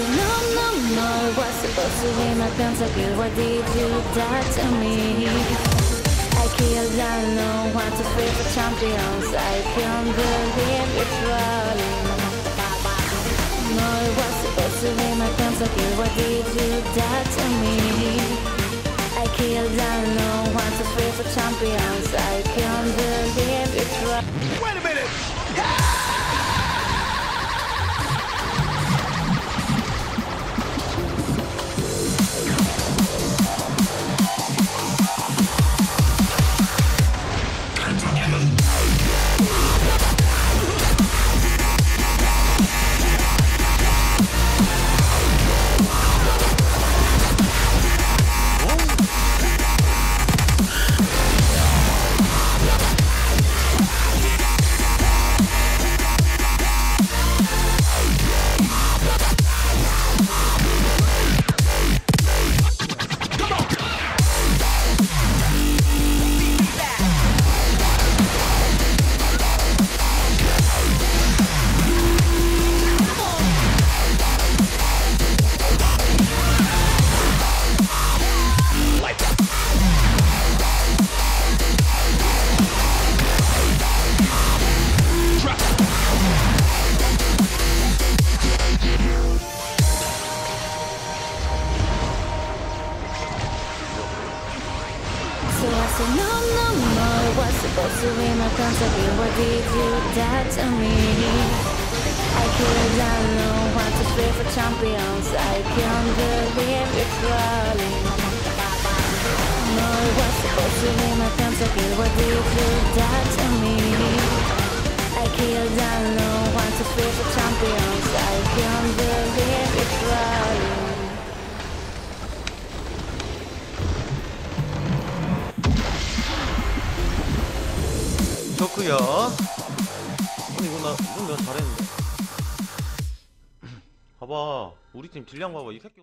said no no no It was supposed to be my pentakill Why did you die to me? I killed unknown Want to free for champions I can't believe it's rolling No, it was supposed to be my pentakill Why did you die to me? I killed unknown Want to free for champions I can't believe it's rolling Wait a minute! So no, no, it was supposed to be my pentakill. Why did you die to me? I killed unknown, want to free for champions. I can't believe it's rolling. No, it was supposed to be my pentakill. Why did you die to me? 좋구요. 아니 이거 나 이건 내가 잘했는데. 봐봐 우리 팀 딜량 봐봐 이 새끼.